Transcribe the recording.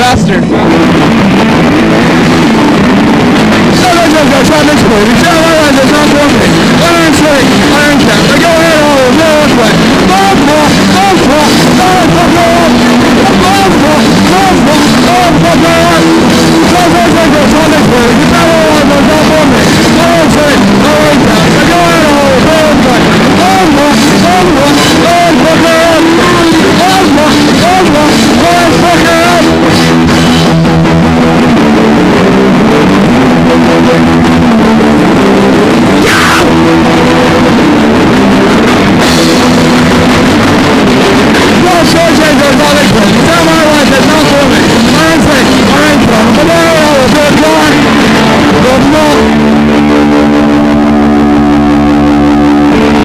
faster. No, no, no, no,